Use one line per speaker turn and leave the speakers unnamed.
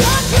Shut